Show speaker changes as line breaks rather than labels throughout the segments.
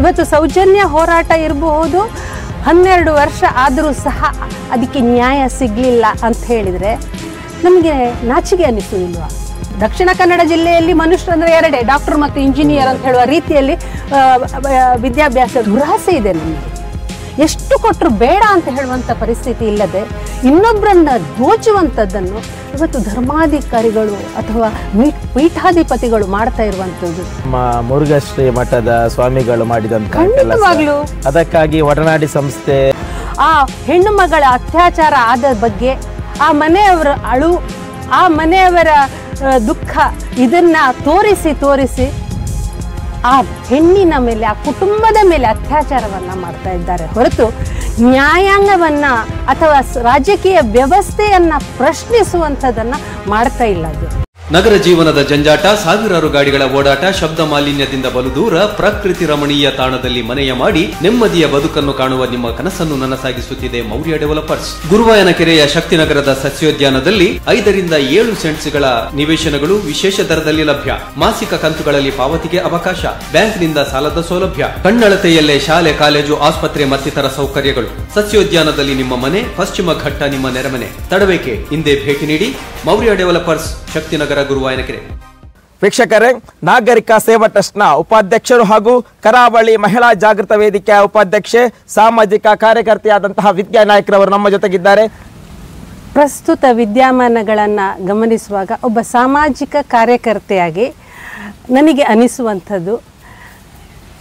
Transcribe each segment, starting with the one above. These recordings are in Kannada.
ಇವತ್ತು ಸೌಜನ್ಯ ಹೋರಾಟ ಇರಬಹುದು. ಹನ್ನೆರಡು ವರ್ಷ ಆದರೂ ಸಹ ಅದಕ್ಕೆ ನ್ಯಾಯ ಸಿಗಲಿಲ್ಲ ಅಂತ ಹೇಳಿದರೆ ನಮಗೆ ನಾಚಿಕೆ ಇಲ್ವ? ದಕ್ಷಿಣ ಕನ್ನಡ ಜಿಲ್ಲೆಯಲ್ಲಿ ಮನುಷ್ಯರಂದ್ರೆ ಎರಡೇ, ಡಾಕ್ಟರ್ ಮತ್ತು ಇಂಜಿನಿಯರ್ ಅಂತ ಹೇಳುವ ರೀತಿಯಲ್ಲಿ ವಿದ್ಯಾಭ್ಯಾಸ ದುರಾಸೆ ಇದೆ ನಮಗೆ. ಎಷ್ಟು ಕೊಟ್ಟರು ಬೇಡ ಅಂತ ಹೇಳುವಂಥ ಪರಿಸ್ಥಿತಿ ಇಲ್ಲದೆ ಇನ್ನೊಬ್ಬರನ್ನ ದೋಚುವಂಥದ್ದನ್ನು ಇವತ್ತು ಧರ್ಮಾಧಿಕಾರಿಗಳು ಅಥವಾ ಪೀಠಾಧಿಪತಿಗಳು ಮಾಡ್ತಾ ಇರುವಂಥದ್ದು.
ಮುರುಘಶ್ರೀ ಮಠದ ಸ್ವಾಮಿಗಳು
ಖಂಡಿತವಾಗ್ಲೂ.
ಅದಕ್ಕಾಗಿ ಒಡನಾಡಿ ಸಂಸ್ಥೆ
ಆ ಹೆಣ್ಣು ಮಗಳ ಅತ್ಯಾಚಾರ ಆದ ಬಗ್ಗೆ ಆ ಮನೆಯವರ ಅಳು ಆ ಮನೆಯವರ ದುಃಖ ಇದನ್ನ ತೋರಿಸಿ ತೋರಿಸಿ ಆ ಹೆಣ್ಣಿನ ಮೇಲೆ, ಆ ಕುಟುಂಬದ ಮೇಲೆ ಅತ್ಯಾಚಾರವನ್ನು ಮಾಡ್ತಾ ಇದ್ದಾರೆ. ಹೊರತು ನ್ಯಾಯಾಂಗವನ್ನು ಅಥವಾ ರಾಜಕೀಯ ವ್ಯವಸ್ಥೆಯನ್ನು ಪ್ರಶ್ನಿಸುವಂಥದ್ದನ್ನು ಮಾಡ್ತಾ ಇಲ್ಲ ಅದು.
ನಗರ ಜೀವನದ ಜಂಜಾಟ, ಸಾವಿರಾರು ಗಾಡಿಗಳ ಓಡಾಟ, ಶಬ್ದ ಮಾಲಿನ್ಯದಿಂದ ಬಲು ದೂರ ಪ್ರಕೃತಿ ರಮಣೀಯ ತಾಣದಲ್ಲಿ ಮನೆಯ ಮಾಡಿ ನೆಮ್ಮದಿಯ ಬದುಕನ್ನು ಕಾಣುವ ನಿಮ್ಮ ಕನಸನ್ನು ನನಸಾಗಿಸುತ್ತಿದೆ ಮೌರ್ಯ ಡೆವಲಪರ್ಸ್. ಗುರುವಾಯನ ಕೆರೆಯ ಶಕ್ತಿನಗರದ ಸಸ್ಯೋದ್ಯಾನದಲ್ಲಿ ಐದರಿಂದ ಏಳು ಸೆಂಟ್ಸ್ಗಳ ನಿವೇಶನಗಳು ವಿಶೇಷ ದರದಲ್ಲಿ ಲಭ್ಯ. ಮಾಸಿಕ ಕಂತುಗಳಲ್ಲಿ ಪಾವತಿಗೆ ಅವಕಾಶ. ಬ್ಯಾಂಕ್ನಿಂದ ಸಾಲದ ಸೌಲಭ್ಯ. ಕಣ್ಣಳತೆಯಲ್ಲೇ ಶಾಲೆ, ಕಾಲೇಜು, ಆಸ್ಪತ್ರೆ ಮತ್ತಿತರ ಸೌಕರ್ಯಗಳು. ಸಸ್ಯೋದ್ಯಾನದಲ್ಲಿ ನಿಮ್ಮ ಮನೆ, ಪಶ್ಚಿಮ ಘಟ್ಟ ನಿಮ್ಮ ನೆರೆಮನೆ. ತಡಬೇಕೆ ಹಿಂದೆ ಭೇಟಿ ನೀಡಿ ಮೌರ್ಯ ಡೆವಲಪರ್ಸ್, ಶಕ್ತಿನಗರ ಗುರುವಾಯನ ಕೆರೆ
ವೀಕ್ಷಕರೇ ನಾಗರಿಕ ಸೇವಾ ಟ್ರಸ್ಟ್ನ ಉಪಾಧ್ಯಕ್ಷರು ಹಾಗೂ ಕರಾವಳಿ ಮಹಿಳಾ ಜಾಗೃತ ವೇದಿಕೆಯ ಉಪಾಧ್ಯಕ್ಷೆ ಸಾಮಾಜಿಕ ಕಾರ್ಯಕರ್ತೆಯಾದಂತಹ ವಿದ್ಯಾ ನಾಯಕರವರು ನಮ್ಮ ಜೊತೆಗಿದ್ದಾರೆ.
ಪ್ರಸ್ತುತ ವಿದ್ಯಮಾನಗಳನ್ನು ಗಮನಿಸುವಾಗ ಒಬ್ಬ ಸಾಮಾಜಿಕ ಕಾರ್ಯಕರ್ತೆಯಾಗಿ ನನಗೆ ಅನಿಸುವಂಥದ್ದು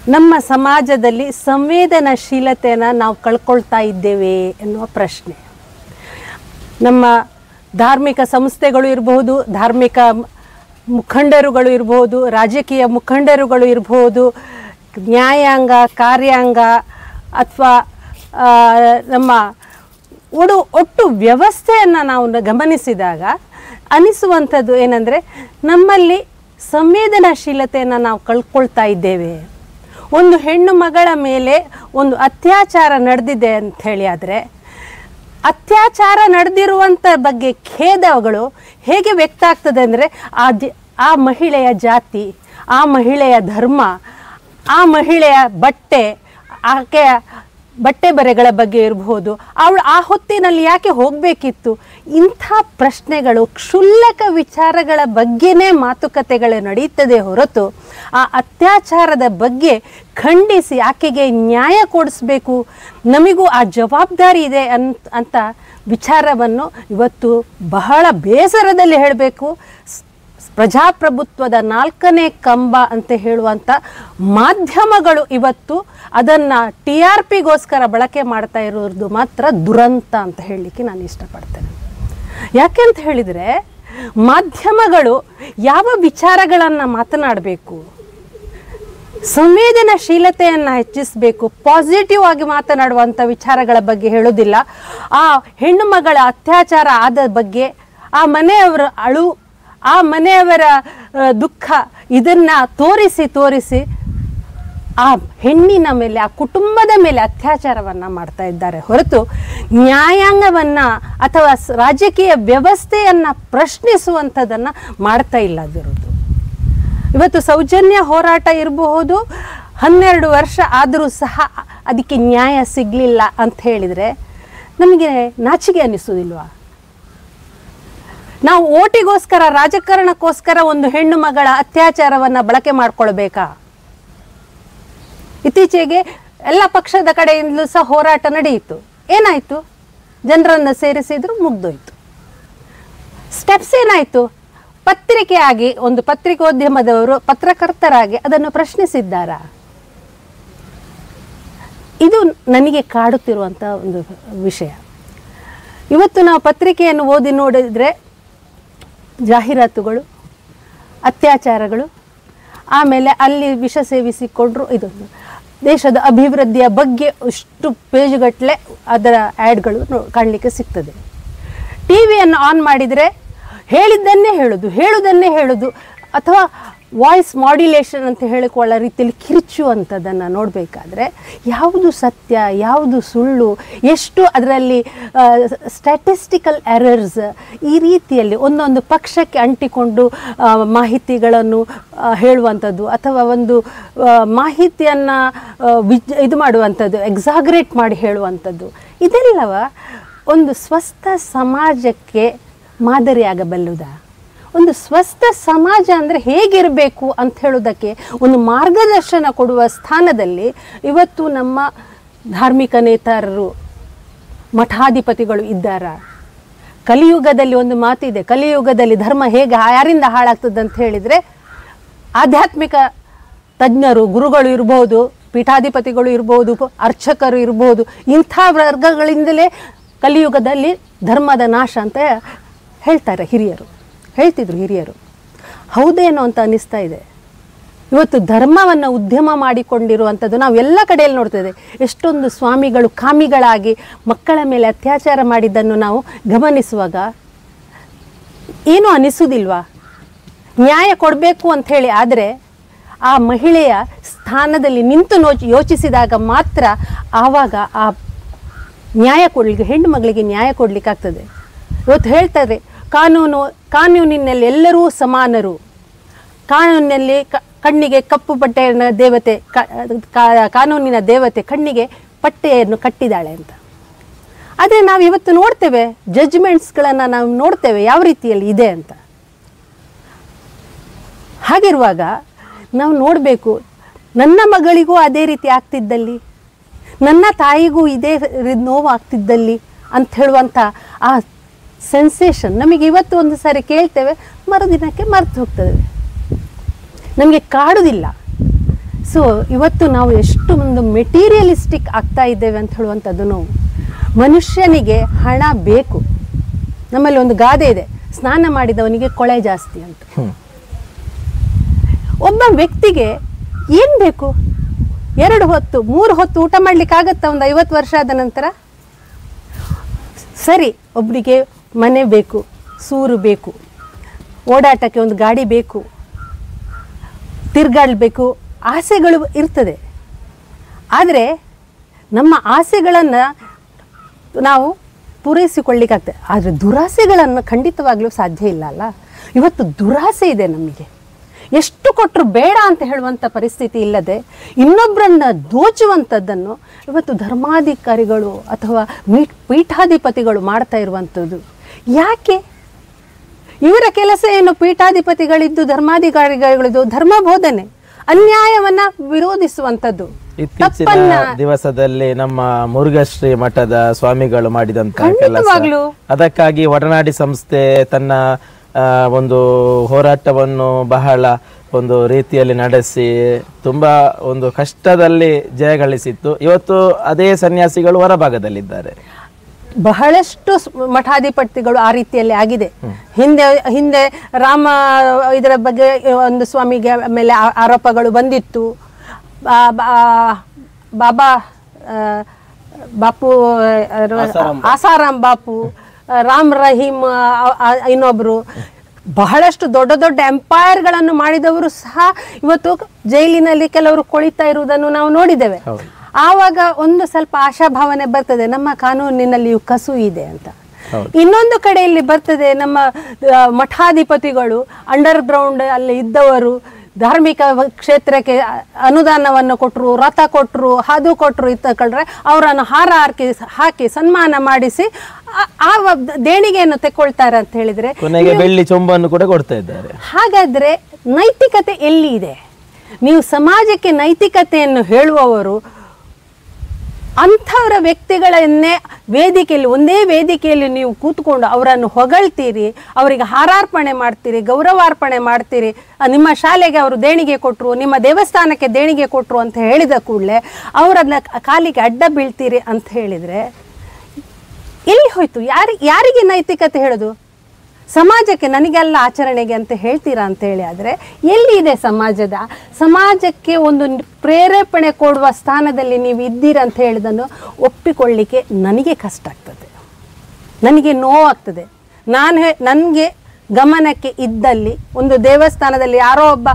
ನಮ್ಮ ಸಮಾಜದಲ್ಲಿ ಸಂವೇದನಾಶೀಲತೆಯನ್ನು ನಾವು ಕಳ್ಕೊಳ್ತಾ ಇದ್ದೇವೆ ಎನ್ನುವ ಪ್ರಶ್ನೆ. ನಮ್ಮ ಧಾರ್ಮಿಕ ಸಂಸ್ಥೆಗಳು ಇರಬಹುದು, ಧಾರ್ಮಿಕ ಮುಖಂಡರುಗಳು ಇರಬಹುದು, ರಾಜಕೀಯ ಮುಖಂಡರುಗಳು ಇರಬಹುದು, ನ್ಯಾಯಾಂಗ, ಕಾರ್ಯಾಂಗ ಅಥವಾ ನಮ್ಮ ಒಡು, ಒಟ್ಟು ವ್ಯವಸ್ಥೆಯನ್ನು ನಾವು ಗಮನಿಸಿದಾಗ ಅನಿಸುವಂಥದ್ದು ಏನಂದರೆ ನಮ್ಮಲ್ಲಿ ಸಂವೇದನಾಶೀಲತೆಯನ್ನು ನಾವು ಕಳ್ಕೊಳ್ತಾ ಇದ್ದೇವೆ. ಒಂದು ಹೆಣ್ಣು ಮಗಳ ಮೇಲೆ ಒಂದು ಅತ್ಯಾಚಾರ ನಡೆದಿದೆ ಅಂತ ಹೇಳಿ ಆದರೆ ಅತ್ಯಾಚಾರ ನಡೆದಿರುವಂಥ ಬಗ್ಗೆ ಖೇದಗಳು ಹೇಗೆ ವ್ಯಕ್ತ ಆಗ್ತದೆ ಅಂದರೆ ಆ ಆ ಮಹಿಳೆಯ ಜಾತಿ, ಆ ಮಹಿಳೆಯ ಧರ್ಮ, ಆ ಮಹಿಳೆಯ ಬಟ್ಟೆ, ಆಕೆಯ ಬಟ್ಟೆ ಬರೆಗಳ ಬಗ್ಗೆ ಇರಬಹುದು. ಅವಳು ಆ ಹೊತ್ತಿನಲ್ಲಿ ಯಾಕೆ ಹೋಗಬೇಕಿತ್ತು? ಇಂಥ ಪ್ರಶ್ನೆಗಳು, ಕ್ಷುಲ್ಲಕ ವಿಚಾರಗಳ ಬಗ್ಗೆನೇ ಮಾತುಕತೆಗಳು ನಡೆಯುತ್ತದೆ ಹೊರತು ಆ ಅತ್ಯಾಚಾರದ ಬಗ್ಗೆ ಖಂಡಿಸಿ ಆಕೆಗೆ ನ್ಯಾಯ ಕೊಡಿಸ್ಬೇಕು. ನಮಗೂ ಆ ಜವಾಬ್ದಾರಿ ಇದೆ ಅನ್, ಅಂತ ವಿಚಾರವನ್ನು ಇವತ್ತು ಬಹಳ ಬೇಸರದಲ್ಲಿ ಹೇಳಬೇಕು. ಪ್ರಜಾಪ್ರಭುತ್ವದ ನಾಲ್ಕನೇ ಕಂಬ ಅಂತ ಹೇಳುವಂಥ ಮಾಧ್ಯಮಗಳು ಇವತ್ತು ಅದನ್ನು ಟಿ ಆರ್ ಪಿಗೋಸ್ಕರ ಬಳಕೆ ಮಾಡ್ತಾ ಇರೋದು ಮಾತ್ರ ದುರಂತ ಅಂತ ಹೇಳಲಿಕ್ಕೆ ನಾನು ಇಷ್ಟಪಡ್ತೇನೆ. ಯಾಕೆ ಅಂತ ಹೇಳಿದರೆ ಮಾಧ್ಯಮಗಳು ಯಾವ ವಿಚಾರಗಳನ್ನು ಮಾತನಾಡಬೇಕು, ಸಂವೇದನಾಶೀಲತೆಯನ್ನು ಹೆಚ್ಚಿಸಬೇಕು ಪಾಸಿಟಿವ್ ಆಗಿ ಮಾತನಾಡುವಂಥ ವಿಚಾರಗಳ ಬಗ್ಗೆ ಹೇಳೋದಿಲ್ಲ, ಆ ಹೆಣ್ಣು ಮಗಳ ಅತ್ಯಾಚಾರ ಆದ ಬಗ್ಗೆ, ಆ ಮನೆಯವರ ಅಳು ಆ ಮನೆಯವರ ದುಃಖ ಇದನ್ನ ತೋರಿಸಿ ತೋರಿಸಿ ಆ ಹೆಣ್ಣಿನ ಮೇಲೆ, ಆ ಕುಟುಂಬದ ಮೇಲೆ ಅತ್ಯಾಚಾರವನ್ನ ಮಾಡ್ತಾ ಇದ್ದಾರೆ. ಹೊರತು ನ್ಯಾಯಾಂಗವನ್ನ ಅಥವಾ ರಾಜಕೀಯ ವ್ಯವಸ್ಥೆಯನ್ನ ಪ್ರಶ್ನಿಸುವಂಥದ್ದನ್ನ ಮಾಡ್ತಾ ಇಲ್ಲದಿರೋದು ಇವತ್ತು ಸೌಜನ್ಯ ಹೋರಾಟ ಇರಬಹುದು, ಹನ್ನೆರಡು ವರ್ಷ ಆದರೂ ಸಹ ಅದಕ್ಕೆ ನ್ಯಾಯ ಸಿಗಲಿಲ್ಲ ಅಂತ ಹೇಳಿದರೆ ನಮಗೆ ನಾಚಿಕೆ ಅನ್ನಿಸೋದಿಲ್ವಾ ನಾವು ಓಟಿಗೋಸ್ಕರ, ರಾಜಕಾರಣಕ್ಕೋಸ್ಕರ ಒಂದು ಹೆಣ್ಣು ಮಗಳ ಅತ್ಯಾಚಾರವನ್ನು ಬಳಕೆ ಮಾಡಿಕೊಳ್ಬೇಕಾ? ಇತ್ತೀಚೆಗೆ ಎಲ್ಲ ಪಕ್ಷದ ಕಡೆಯಿಂದಲೂ ಸಹ ಹೋರಾಟ ನಡೆಯಿತು. ಏನಾಯಿತು? ಜನರನ್ನು ಸೇರಿಸಿದ್ರು ಮುಗ್ದೋಯ್ತು. ಸ್ಟೆಪ್ಸ್ ಏನಾಯಿತು? ಪತ್ರಿಕೆಯಾಗಿ, ಒಂದು ಪತ್ರಿಕೋದ್ಯಮದವರು ಪತ್ರಕರ್ತರಾಗಿ ಅದನ್ನು ಪ್ರಶ್ನಿಸಿದ್ದಾರಾ? ಇದು ನನಗೆ ಕಾಡುತ್ತಿರುವಂಥ ಒಂದು ವಿಷಯ. ಇವತ್ತು ನಾವು ಪತ್ರಿಕೆಯನ್ನು ಓದಿ ನೋಡಿದರೆ ಜಾಹೀರಾತುಗಳು, ಅತ್ಯಾಚಾರಗಳು, ಆಮೇಲೆ ಅಲ್ಲಿ ವಿಷ ಸೇವಿಸಿಕೊಂಡ್ರು ಇದೊಂದು. ದೇಶದ ಅಭಿವೃದ್ಧಿಯ ಬಗ್ಗೆ ಇಷ್ಟು ಪೇಜ್ಗಟ್ಟಲೆ ಅದರ ಆ್ಯಡ್ಗಳು ಕಾಣಲಿಕ್ಕೆ ಸಿಗ್ತದೆ. ಟಿ ವಿಯನ್ನು ಆನ್ ಮಾಡಿದರೆ ಹೇಳಿದ್ದನ್ನೇ ಹೇಳೋದು ಹೇಳುವುದನ್ನೇ ಹೇಳೋದು, ಅಥವಾ ವಾಯ್ಸ್ ಮಾಡ್ಯುಲೇಷನ್ ಅಂತ ಹೇಳಿಕೊಳ್ಳೋ ರೀತಿಯಲ್ಲಿ ಕಿರುಚುವಂಥದ್ದನ್ನು ನೋಡಬೇಕಾದ್ರೆ ಯಾವುದು ಸತ್ಯ, ಯಾವುದು ಸುಳ್ಳು, ಎಷ್ಟು ಅದರಲ್ಲಿ ಸ್ಟ್ಯಾಟಿಸ್ಟಿಕಲ್ ಎರರ್ಸ್ ಈ ರೀತಿಯಲ್ಲಿ ಒಂದೊಂದು ಪಕ್ಷಕ್ಕೆ ಅಂಟಿಕೊಂಡು ಮಾಹಿತಿಗಳನ್ನು ಹೇಳುವಂಥದ್ದು ಅಥವಾ ಒಂದು ಮಾಹಿತಿಯನ್ನು ವಿಜ್, ಇದು ಮಾಡುವಂಥದ್ದು ಎಕ್ಸಾಗ್ರೇಟ್ ಮಾಡಿ ಹೇಳುವಂಥದ್ದು. ಇದೆಲ್ಲವ ಒಂದು ಸ್ವಸ್ಥ ಸಮಾಜಕ್ಕೆ ಮಾದರಿಯಾಗಬಲ್ಲುದಾ? ಒಂದು ಸ್ವಸ್ಥ ಸಮಾಜ ಅಂದರೆ ಹೇಗಿರಬೇಕು ಅಂತ ಹೇಳೋದಕ್ಕೆ ಒಂದು ಮಾರ್ಗದರ್ಶನ ಕೊಡುವ ಸ್ಥಾನದಲ್ಲಿ ಇವತ್ತು ನಮ್ಮ ಧಾರ್ಮಿಕ ನೇತಾರರು, ಮಠಾಧಿಪತಿಗಳು ಇದ್ದಾರಾ? ಕಲಿಯುಗದಲ್ಲಿ ಒಂದು ಮಾತಿದೆ, ಕಲಿಯುಗದಲ್ಲಿ ಧರ್ಮ ಹೇಗೆ ಯಾರಿಂದ ಹಾಳಾಗ್ತದೆ ಅಂತ ಹೇಳಿದರೆ ಆಧ್ಯಾತ್ಮಿಕ ತಜ್ಞರು, ಗುರುಗಳು ಇರ್ಬೋದು, ಪೀಠಾಧಿಪತಿಗಳು ಇರ್ಬೋದು, ಅರ್ಚಕರು ಇರ್ಬೋದು, ಇಂಥ ವರ್ಗಗಳಿಂದಲೇ ಕಲಿಯುಗದಲ್ಲಿ ಧರ್ಮದ ನಾಶ ಅಂತ ಹೇಳ್ತಾರೆ ಹಿರಿಯರು. ಹೇಳ್ತಿದ್ರು ಹಿರಿಯರು. ಹೌದೇನೋ ಅಂತ ಅನಿಸ್ತಾ ಇದೆ. ಇವತ್ತು ಧರ್ಮವನ್ನು ಉದ್ಯಮ ಮಾಡಿಕೊಂಡಿರುವಂಥದ್ದು ನಾವು ಎಲ್ಲ ಕಡೆಯಲ್ಲಿ ನೋಡ್ತೇವೆ ಎಷ್ಟೊಂದು ಸ್ವಾಮಿಗಳು, ಕಾಮಿಗಳಾಗಿ ಮಕ್ಕಳ ಮೇಲೆ ಅತ್ಯಾಚಾರ ಮಾಡಿದ್ದನ್ನು ನಾವು ಗಮನಿಸುವಾಗ ಏನೂ ಅನಿಸುವುದಿಲ್ವಾ ನ್ಯಾಯ ಕೊಡಬೇಕು ಅಂಥೇಳಿ ಆದರೆ ಆ ಮಹಿಳೆಯ ಸ್ಥಾನದಲ್ಲಿ ನಿಂತು ನೋ ಯೋಚಿಸಿದಾಗ ಮಾತ್ರ ಆವಾಗ ಆ ನ್ಯಾಯ ಕೊಡಲಿಕ್ಕೆ, ಹೆಣ್ಣು ಮಗಳಿಗೆ ನ್ಯಾಯ ಕೊಡಲಿಕ್ಕಾಗ್ತದೆ. ಇವತ್ತು ಹೇಳ್ತಾರೆ ಕಾನೂನು ಕಾನೂನಿನಲ್ಲಿ ಎಲ್ಲರೂ ಸಮಾನರು. ಕಾನೂನಿನಲ್ಲಿ ಕಣ್ಣಿಗೆ ಕಪ್ಪು ಬಟ್ಟೆಯ ದೇವತೆ ಕಾನೂನಿನ ದೇವತೆ ಕಣ್ಣಿಗೆ ಪಟ್ಟೆಯನ್ನು ಕಟ್ಟಿದಾಳೆ ಅಂತ. ಆದರೆ ನಾವು ಇವತ್ತು ನೋಡ್ತೇವೆ, ಜಜ್ಮೆಂಟ್ಸ್ಗಳನ್ನು ನಾವು ನೋಡ್ತೇವೆ, ಯಾವ ರೀತಿಯಲ್ಲಿ ಇದೆ ಅಂತ. ಹಾಗಿರುವಾಗ ನಾವು ನೋಡಬೇಕು, ನನ್ನ ಮಗಳಿಗೂ ಅದೇ ರೀತಿ ಆಗ್ತಿದ್ದಲ್ಲಿ, ನನ್ನ ತಾಯಿಗೂ ಇದೇ ನೋವು ಆಗ್ತಿದ್ದಲ್ಲಿ ಅಂತ ಹೇಳುವಂಥ ಆ ಸೆನ್ಸೇಷನ್ ನಮಗೆ ಇವತ್ತು ಒಂದು ಸಾರಿ ಕೇಳ್ತೇವೆ ಮರುದಿನಕ್ಕೆ ಮರೆತು ಹೋಗ್ತದೆ. ನಮಗೆ ಕಾಡುವುದಿಲ್ಲ ಸೊ ಇವತ್ತು ನಾವು ಎಷ್ಟು ಒಂದು ಮೆಟೀರಿಯಲಿಸ್ಟಿಕ್ ಆಗ್ತಾ ಇದ್ದೇವೆ ಅಂತ ಹೇಳುವಂಥದ್ದು ನೋವು. ಮನುಷ್ಯನಿಗೆ ಹಣ ಬೇಕು. ನಮ್ಮಲ್ಲಿ ಒಂದು ಗಾದೆ ಇದೆ. ಸ್ನಾನ ಮಾಡಿದವನಿಗೆ ಕೊಳೆ ಜಾಸ್ತಿ ಅಂತ. ಒಬ್ಬ ವ್ಯಕ್ತಿಗೆ ಏನು ಬೇಕು? ಎರಡು ಹೊತ್ತು ಮೂರು ಹೊತ್ತು ಊಟ ಮಾಡ್ಲಿಕ್ಕೆ ಆಗುತ್ತಾ ಒಂದು ಐವತ್ತು ವರ್ಷ ಆದ ನಂತರ? ಸರಿ ಒಬ್ಬರಿಗೆ ಮನೆ ಬೇಕು, ಸೂರು ಬೇಕು, ಓಡಾಟಕ್ಕೆ ಒಂದು ಗಾಡಿ ಬೇಕು ತಿರ್ಗಾಡಬೇಕು ಆಸೆಗಳು ಇರ್ತದೆ. ಆದರೆ ನಮ್ಮ ಆಸೆಗಳನ್ನು ನಾವು ಪೂರೈಸಿಕೊಳ್ಳಿಕ್ಕಾಗ್ತದೆ ಆದರೆ ದುರಾಸೆಗಳನ್ನು ಖಂಡಿತವಾಗಲೂ ಸಾಧ್ಯ ಇಲ್ಲ ಅಲ್ಲ? ಇವತ್ತು ದುರಾಸೆ ಇದೆ ನಮಗೆ. ಎಷ್ಟು ಕೊಟ್ಟರು ಬೇಡ ಅಂತ ಹೇಳುವಂಥ ಪರಿಸ್ಥಿತಿ ಇಲ್ಲದೆ ಇನ್ನೊಬ್ಬರನ್ನ ದೋಚುವಂಥದ್ದನ್ನು ಇವತ್ತು ಧರ್ಮಾಧಿಕಾರಿಗಳು ಅಥವಾ ಮೀ ಪೀಠಾಧಿಪತಿಗಳು ಮಾಡ್ತಾ ಇರುವಂಥದ್ದು. ಯಾಕೆ? ಇವರ ಕೆಲಸ ಏನು ಪೀಠಾಧಿಪತಿಗಳಿದ್ದು ಧರ್ಮಾಧಿಕಾರಿಗಳಿದ್ದು ಧರ್ಮ ಬೋಧನೆ ಅನ್ಯಾಯವನ್ನ ವಿರೋಧಿಸುವಂತದ್ದು
ಇತ್ತೀಚಿನ ದಿವಸದಲ್ಲಿ ನಮ್ಮ ಮುರುಘಶ್ರೀ ಮಠದ ಸ್ವಾಮಿಗಳು ಮಾಡಿದಂತ ಕೆಲಸ. ಅದಕ್ಕಾಗಿ ಒಡನಾಡಿ ಸಂಸ್ಥೆ ತನ್ನ ಒಂದು ಹೋರಾಟವನ್ನು ಬಹಳ ಒಂದು ರೀತಿಯಲ್ಲಿ ನಡೆಸಿ ತುಂಬಾ ಒಂದು ಕಷ್ಟದಲ್ಲಿ ಜಯಗಳಿಸಿತ್ತು ಇವತ್ತು ಅದೇ ಸನ್ಯಾಸಿಗಳು ಹೊರಭಾಗದಲ್ಲಿದ್ದಾರೆ.
ಬಹಳಷ್ಟು ಮಠಾಧಿಪತಿಗಳು ಆ ರೀತಿಯಲ್ಲಿ ಆಗಿದೆ. ಹಿಂದೆ ಹಿಂದೆ ರಾಮ ಇದರ ಬಗ್ಗೆ ಒಂದು ಸ್ವಾಮಿಗೆ ಮೇಲೆ ಆರೋಪಗಳು ಬಂದಿತ್ತು. ಬಾಬಾ ಬಾಪು ಆಸಾರಾಮ್ ಬಾಪು. ರಾಮ್ ರಹೀಮ್ ಇನ್ನೊಬ್ರು. ಬಹಳಷ್ಟು ದೊಡ್ಡ ದೊಡ್ಡ ಎಂಪೈರ್ಗಳನ್ನು ಮಾಡಿದವರು ಸಹ ಇವತ್ತು ಜೈಲಿನಲ್ಲಿ ಕೆಲವರು ಕೊಳಿತಾ ಇರುವುದನ್ನು ನಾವು ನೋಡಿದ್ದೇವೆ. ಆವಾಗ ಒಂದು ಸ್ವಲ್ಪ ಆಶಾಭಾವನೆ ಬರ್ತದೆ ನಮ್ಮ ಕಾನೂನಿನಲ್ಲಿಯೂ ಕಸು ಇದೆ ಅಂತ. ಇನ್ನೊಂದು ಕಡೆಯಲ್ಲಿ ಬರ್ತದೆ ನಮ್ಮ ಮಠಾಧಿಪತಿಗಳು ಅಂಡರ್ ಗ್ರೌಂಡ್ ಅಲ್ಲಿ ಇದ್ದವರು ಧಾರ್ಮಿಕ ಕ್ಷೇತ್ರಕ್ಕೆ ಅನುದಾನವನ್ನು ಕೊಟ್ಟರು ರಥ ಕೊಟ್ಟರು ಹಾದು ಕೊಟ್ಟರು ಇತ್ತಕೊಂಡ್ರೆ ಅವರನ್ನು ಹಾರ ಹಾಕಿ ಹಾಕಿ ಸನ್ಮಾನ ಮಾಡಿಸಿ ಆ- ದೇಣಿಗೆಯನ್ನು ತೆಕ್ಕೊಳ್ತಾರೆ ಅಂತ ಹೇಳಿದ್ರೆ
ಕೊನೆಗೆ ಬೆಳ್ಳಿ ಚೊಂಬನ್ನು ಕೂಡ ಕೊಡ್ತಾ ಇದ್ದಾರೆ.
ಹಾಗಾದ್ರೆ ನೈತಿಕತೆ ಎಲ್ಲಿ ಇದೆ? ನೀವು ಸಮಾಜಕ್ಕೆ ನೈತಿಕತೆಯನ್ನು ಹೇಳುವವರು ಅಂಥವರ ವ್ಯಕ್ತಿಗಳನ್ನೇ ವೇದಿಕೆಯಲ್ಲಿ, ಒಂದೇ ವೇದಿಕೆಯಲ್ಲಿ ನೀವು ಕೂತ್ಕೊಂಡು ಅವರನ್ನು ಹೊಗಳ್ತೀರಿ, ಅವರಿಗೆ ಹಾರಾರ್ಪಣೆ ಮಾಡ್ತೀರಿ, ಗೌರವಾರ್ಪಣೆ ಮಾಡ್ತೀರಿ ನಿಮ್ಮ ಶಾಲೆಗೆ ಅವರು ದೇಣಿಗೆ ಕೊಟ್ಟರು ನಿಮ್ಮ ದೇವಸ್ಥಾನಕ್ಕೆ ದೇಣಿಗೆ ಕೊಟ್ಟರು ಅಂತ ಹೇಳಿದ ಕೂಡಲೇ ಅವರನ್ನ ಕಾಲಿಗೆ ಅಡ್ಡ ಬೀಳ್ತೀರಿ ಅಂತ ಹೇಳಿದರೆ ಎಲ್ಲಿ ಹೋಯ್ತು? ಯಾರಿ, ಯಾರಿಗೆ ನೈತಿಕತೆ ಹೇಳೋದು? ಸಮಾಜಕ್ಕೆ ನನಗೆಲ್ಲ ಆಚರಣೆಗೆ ಅಂತ ಹೇಳ್ತೀರಾ ಅಂತ ಹೇಳಿ ಆದರೆ ಎಲ್ಲಿ ಇದೆ ಸಮಾಜದ? ಸಮಾಜಕ್ಕೆ ಒಂದು ಪ್ರೇರೇಪಣೆ ಕೊಡುವ ಸ್ಥಾನದಲ್ಲಿ ನೀವು ಇದ್ದೀರ ಅಂತ ಹೇಳಿದನ್ನು ಒಪ್ಪಿಕೊಳ್ಳಿಕ್ಕೆ ನನಗೆ ಕಷ್ಟ ಆಗ್ತದೆ. ನನಗೆ ನೋವಾಗ್ತದೆ ನಾನು ನನಗೆ ಗಮನಕ್ಕೆ ಇದ್ದಲ್ಲಿ ಒಂದು ದೇವಸ್ಥಾನದಲ್ಲಿ ಯಾರೋ ಒಬ್ಬ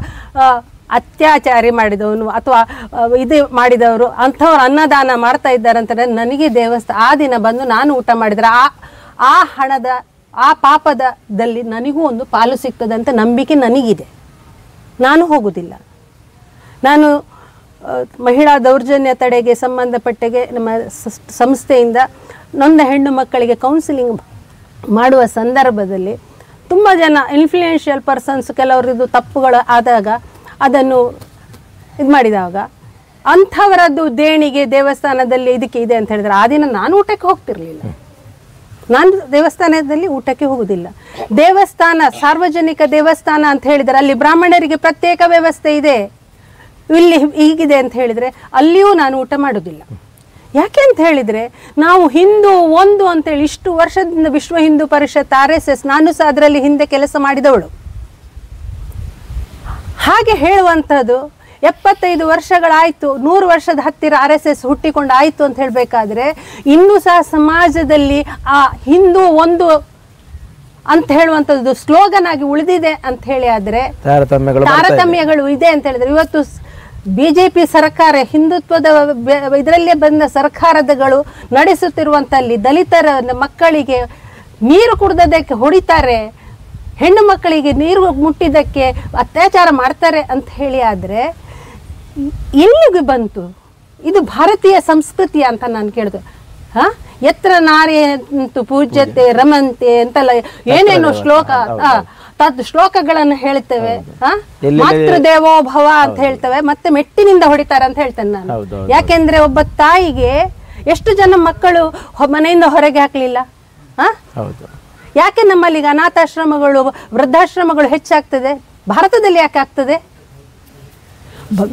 ಅತ್ಯಾಚಾರಿ ಮಾಡಿದವನು ಅಥವಾ ಇದು ಮಾಡಿದವರು, ಅಂಥವ್ರು ಅನ್ನದಾನ ಮಾಡ್ತಾ ಇದ್ದಾರೆ ಅಂತಂದರೆ ನನಗೆ ದೇವಸ್ಥಾನ ಆ ದಿನ ಬಂದು ನಾನು ಊಟ ಮಾಡಿದರೆ ಆ ಆ ಹಣದ ಆ ಪಾಪದದಲ್ಲಿ ನನಗೂ ಒಂದು ಪಾಲು ಸಿಗ್ತದೆ ಅಂತ ನಂಬಿಕೆ ನನಗಿದೆ. ನಾನು ಹೋಗುವುದಿಲ್ಲ ನಾನು ಮಹಿಳಾ ದೌರ್ಜನ್ಯ ತಡೆಗೆ ಸಂಬಂಧಪಟ್ಟಗೆ ನಮ್ಮ ಸಂಸ್ಥೆಯಿಂದ ನೊಂದ ಹೆಣ್ಣು ಮಕ್ಕಳಿಗೆ ಕೌನ್ಸಿಲಿಂಗ್ ಮಾಡುವ ಸಂದರ್ಭದಲ್ಲಿ ತುಂಬ ಜನ ಇನ್ಫ್ಲೂಯೆನ್ಷಿಯಲ್ ಪರ್ಸನ್ಸ್ ಕೆಲವರದ್ದು ತಪ್ಪುಗಳು ಆದಾಗ ಅದನ್ನು ಇದು ಮಾಡಿದಾಗ ಅಂಥವರದ್ದು ದೇಣಿಗೆ ದೇವಸ್ಥಾನದಲ್ಲಿ ಇದಕ್ಕೆ ಇದೆ ಅಂತ ಹೇಳಿದ್ರೆ ಆ ದಿನ ನಾನು ಊಟಕ್ಕೆ ಹೋಗ್ತಿರ್ಲಿಲ್ಲ. ನಾನು ದೇವಸ್ಥಾನದಲ್ಲಿ ಊಟಕ್ಕೆ ಹೋಗುದಿಲ್ಲ. ದೇವಸ್ಥಾನ, ಸಾರ್ವಜನಿಕ ದೇವಸ್ಥಾನ ಅಂತ ಹೇಳಿದರೆ ಅಲ್ಲಿ ಬ್ರಾಹ್ಮಣರಿಗೆ ಪ್ರತ್ಯೇಕ ವ್ಯವಸ್ಥೆ ಇದೆ. ಇಲ್ಲಿ ಹೀಗಿದೆ ಅಂತ ಹೇಳಿದರೆ ಅಲ್ಲಿಯೂ ನಾನು ಊಟ ಮಾಡೋದಿಲ್ಲ. ಯಾಕೆ ಅಂತ ಹೇಳಿದ್ರೆ ನಾವು ಹಿಂದೂ ಒಂದು ಅಂತೇಳಿ ಇಷ್ಟು ವರ್ಷದಿಂದ Vishwa Hindu Parishad R S S ನಾನು ಸಹ ಅದರಲ್ಲಿ ಹಿಂದೆ ಕೆಲಸ ಮಾಡಿದವಳು. ಹಾಗೆ ಹೇಳುವಂಥದ್ದು ಎಪ್ಪತ್ತೈದು ವರ್ಷಗಳಾಯಿತು ನೂರು ವರ್ಷದ ಹತ್ತಿರ ಆರ್ ಎಸ್ ಎಸ್ ಹುಟ್ಟಿಕೊಂಡು ಆಯಿತು ಅಂತ ಹೇಳಬೇಕಾದ್ರೆ ಇನ್ನೂ ಸಹ ಸಮಾಜದಲ್ಲಿ ಆ ಹಿಂದೂ ಒಂದು ಅಂತ ಹೇಳುವಂತದ್ದು ಸ್ಲೋಗನ್ ಆಗಿ ಉಳಿದಿದೆ ಅಂತ ಹೇಳಿ ಆದ್ರೆ
ತಾರತಮ್ಯಗಳು ಇದೆ.
ಅಂತ ಹೇಳಿದ್ರೆ ಇವತ್ತು ಬಿಜೆಪಿ ಸರ್ಕಾರ ಹಿಂದುತ್ವದ ಇದರಲ್ಲೇ ಬಂದ ಸರ್ಕಾರದಗಳು ನಡೆಸುತ್ತಿರುವಂತಲ್ಲಿ ದಲಿತರ ಮಕ್ಕಳಿಗೆ ನೀರು ಕುಡ್ದದಕ್ಕೆ ಹೊಡಿತಾರೆ ಹೆಣ್ಣು ಮಕ್ಕಳಿಗೆ ನೀರು ಮುಟ್ಟಿದ್ದಕ್ಕೆ ಅತ್ಯಾಚಾರ ಮಾಡ್ತಾರೆ ಅಂತ ಹೇಳಿ ಆದರೆ ಎಲ್ಲಿಗೆ ಬಂತು? ಇದು ಭಾರತೀಯ ಸಂಸ್ಕೃತಿ ಅಂತ ನಾನು ಕೇಳಿದೆ. ಹಾ? ಎತ್ರ ನಾರಿ ಅಂತೂ ಪೂಜ್ಯತೆ ರಮಂತೆ ಅಂತೆಲ್ಲ ಏನೇನೋ ಶ್ಲೋಕ ತದ್ ಶ್ಲೋಕಗಳನ್ನು ಹೇಳ್ತೇವೆ. ಮಾತೃ ದೇವೋ ಭವ ಅಂತ ಹೇಳ್ತೇವೆ. ಮತ್ತೆ ಮೆಟ್ಟಿನಿಂದ ಹೊಡಿತಾರೆ ಅಂತ ಹೇಳ್ತೇನೆ ನಾನು. ಯಾಕೆಂದ್ರೆ ಒಬ್ಬ ತಾಯಿಗೆ ಎಷ್ಟು ಜನ ಮಕ್ಕಳು ಮನೆಯಿಂದ ಹೊರಗೆ ಹಾಕ್ಲಿಲ್ಲ? ಯಾಕೆ ನಮ್ಮಲ್ಲಿ ಈಗ ಅನಾಥಾಶ್ರಮಗಳು ವೃದ್ಧಾಶ್ರಮಗಳು ಹೆಚ್ಚಾಗ್ತದೆ? ಭಾರತದಲ್ಲಿ ಯಾಕೆ ಆಗ್ತದೆ?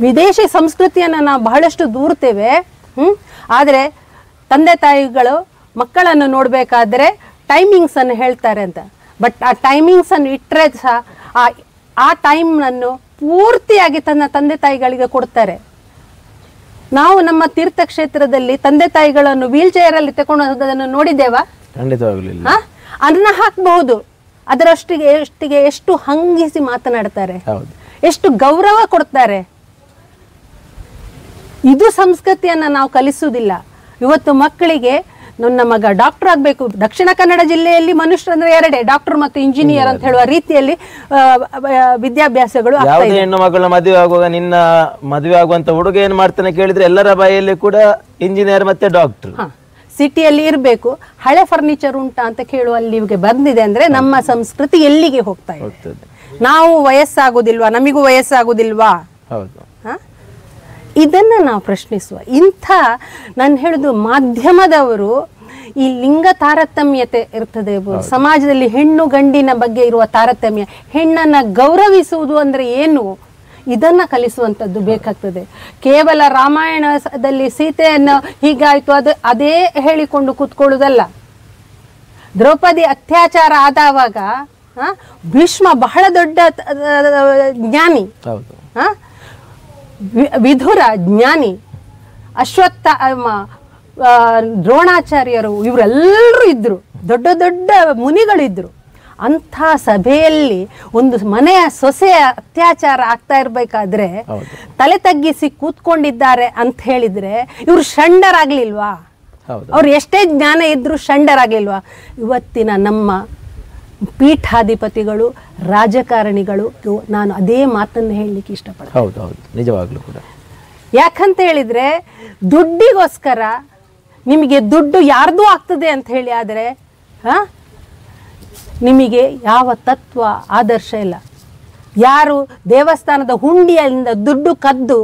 ವಿದೇಶಿ ಸಂಸ್ಕೃತಿಯನ್ನು ನಾವು ಬಹಳಷ್ಟು ದೂರ್ತೇವೆ ಹ್ಮ್? ಆದರೆ ತಂದೆ ತಾಯಿಗಳು ಮಕ್ಕಳನ್ನು ನೋಡಬೇಕಾದ್ರೆ ಟೈಮಿಂಗ್ಸ್ ಅನ್ನು ಹೇಳ್ತಾರೆ ಅಂತ. ಬಟ್ ಆ ಟೈಮಿಂಗ್ಸ್ ಅನ್ನು ಇಟ್ಟರೆ ಸಹ ಆ ಆ ಟೈಮ್ನನ್ನು ಪೂರ್ತಿಯಾಗಿ ತನ್ನ ತಂದೆ ತಾಯಿಗಳಿಗೆ ಕೊಡ್ತಾರೆ. ನಾವು ನಮ್ಮ ತೀರ್ಥಕ್ಷೇತ್ರದಲ್ಲಿ ತಂದೆ ತಾಯಿಗಳನ್ನು ವೀಲ್ ಚೇರಲ್ಲಿ ತಗೊಂಡು ಹೋಗೋದನ್ನು ನೋಡಿದ್ದೇವಾ?
ಖಂಡಿತವಾಗಲಿಲ್ಲ.
ಆ? ಅನ್ನ ಹಾಕಬಹುದು. ಅದರಷ್ಟಿಗೆ ಎಷ್ಟಿಗೆ ಎಷ್ಟು ಹಂಗಿಸಿ ಮಾತನಾಡ್ತಾರೆ. ಎಷ್ಟು ಗೌರವ ಕೊಡ್ತಾರೆ. ಇದು ಸಂಸ್ಕೃತಿಯನ್ನ ನಾವು ಕಲಿಸುವುದಿಲ್ಲ. ಇವತ್ತು ಮಕ್ಕಳಿಗೆ ನನ್ನ ಮಗ ಡಾಕ್ಟರ್ ಆಗಬೇಕು. ದಕ್ಷಿಣ ಕನ್ನಡ ಜಿಲ್ಲೆಯಲ್ಲಿ ಮನುಷ್ಯರಂದ್ರೆ ಎರಡೇ ಡಾಕ್ಟರ್ ಮತ್ತು ಇಂಜಿನಿಯರ್ ಅಂತ ಹೇಳುವ ರೀತಿಯಲ್ಲಿ ವಿದ್ಯಾಭ್ಯಾಸಗಳು
ಯಾವುದೇ ಹೆಣ್ಣು ಮಗಳ ಮದುವೆ ಆಗುವಾಗ ನಿನ್ನ ಮದುವೆ ಆಗುವಂತ ಹುಡುಗ ಏನ್ ಮಾಡ್ತಾನೆ ಕೇಳಿದ್ರೆ ಎಲ್ಲರ ಬಾಯಲ್ಲಿ ಕೂಡ ಇಂಜಿನಿಯರ್ ಮತ್ತೆ ಡಾಕ್ಟರ್.
ಸಿಟಿಯಲ್ಲಿ ಇರಬೇಕು. ಹಳೆ ಫರ್ನಿಚರ್ ಉಂಟಾ ಅಂತ ಕೇಳುವ ಅಲ್ಲಿಗೆ ಬಂದಿದೆ ಅಂದ್ರೆ ನಮ್ಮ ಸಂಸ್ಕೃತಿ ಎಲ್ಲಿಗೆ ಹೋಗ್ತಾ ಇದೆ? ನಾವು ವಯಸ್ಸಾಗುದಿಲ್ವಾ? ನಮಿಗೂ ವಯಸ್ಸಾಗುದಿಲ್ವಾ?
ಹೌದು?
ಇದನ್ನ ನಾವು ಪ್ರಶ್ನಿಸುವ. ಇಂಥ ನಾನು ಹೇಳುದು ಮಾಧ್ಯಮದವರು ಈ ಲಿಂಗ ತಾರತಮ್ಯತೆ ಇರ್ತದೆ ಸಮಾಜದಲ್ಲಿ ಹೆಣ್ಣು ಗಂಡಿನ ಬಗ್ಗೆ ಇರುವ ತಾರತಮ್ಯ ಹೆಣ್ಣನ್ನ ಗೌರವಿಸುವುದು ಅಂದ್ರೆ ಏನು? ಇದನ್ನ ಕಲಿಸುವಂಥದ್ದು ಬೇಕಾಗ್ತದೆ. ಕೇವಲ ರಾಮಾಯಣದಲ್ಲಿ ಸೀತೆಯನ್ನು ಹೀಗಾಯ್ತು ಅದು ಅದೇ ಹೇಳಿಕೊಂಡು ಕೂತ್ಕೊಳ್ಳುವುದಲ್ಲ ದ್ರೌಪದಿ ಅತ್ಯಾಚಾರ ಆದವಾಗ ಭೀಷ್ಮ ಬಹಳ ದೊಡ್ಡ ಜ್ಞಾನಿ. ವಿಧುರ ಜ್ಞಾನಿ ಅಶ್ವತ್ಥ ದ್ರೋಣಾಚಾರ್ಯರು ಇವರೆಲ್ಲರೂ ಇದ್ದರು ದೊಡ್ಡ ದೊಡ್ಡ ಮುನಿಗಳಿದ್ದರು ಅಂಥ ಸಭೆಯಲ್ಲಿ ಒಂದು ಮನೆಯ ಸೊಸೆಯ ಅತ್ಯಾಚಾರ ಆಗ್ತಾ ಇರಬೇಕಾದ್ರೆ ತಲೆ ತಗ್ಗಿಸಿ ಕೂತ್ಕೊಂಡಿದ್ದಾರೆ ಅಂತ ಹೇಳಿದರೆ ಇವರು ಷಂಡರಾಗ್ಲಿಲ್ವಾ? ಅವ್ರು ಎಷ್ಟೇ ಜ್ಞಾನ ಇದ್ರೂ ಷಂಡರಾಗ್ಲಿಲ್ವಾ? ಇವತ್ತಿನ ನಮ್ಮ ಪೀಠಾಧಿಪತಿಗಳು ರಾಜಕಾರಣಿಗಳು ನಾನು ಅದೇ ಮಾತನ್ನು ಹೇಳಲಿಕ್ಕೆ ಇಷ್ಟಪಡ್ತೀನಿ.
ಹೌದು ಹೌದು. ನಿಜವಾಗ್ಲೂ ಕೂಡ.
ಯಾಕಂತ ಹೇಳಿದ್ರೆ ದುಡ್ಡಿಗೋಸ್ಕರ ನಿಮಗೆ ದುಡ್ಡು ಯಾರ್ದು ಆಗ್ತದೆ ಅಂತ ಹೇಳಿ ಆದರೆ ಹಾ? ನಿಮಗೆ ಯಾವ ತತ್ವ ಆದರ್ಶ ಇಲ್ಲ. ಯಾರು ದೇವಸ್ಥಾನದ ಹುಂಡಿಯಿಂದ ದುಡ್ಡು ಕದ್ದು